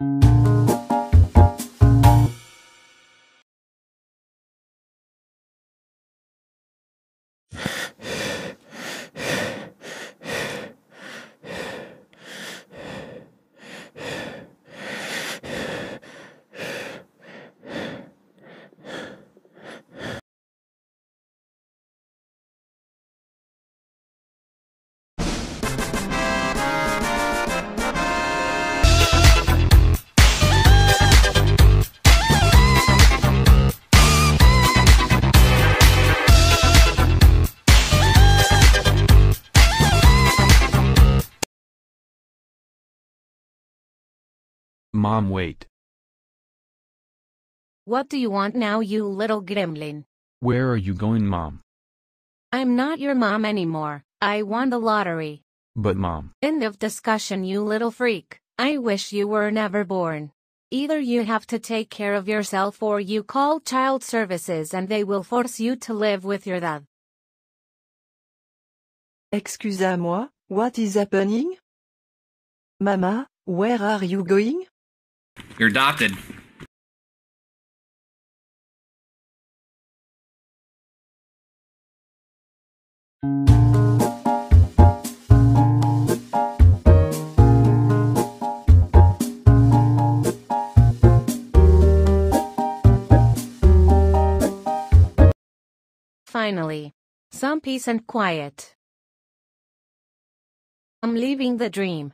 you. Mom wait. What do you want now, you little gremlin? Where are you going mom? I'm not your mom anymore. I won the lottery. But mom. End of discussion, you little freak. I wish you were never born. Either you have to take care of yourself or you call child services and they will force you to live with your dad. Excusez-moi, what is happening? Mama, where are you going? You're adopted. Finally. Some peace and quiet. I'm leaving the dream.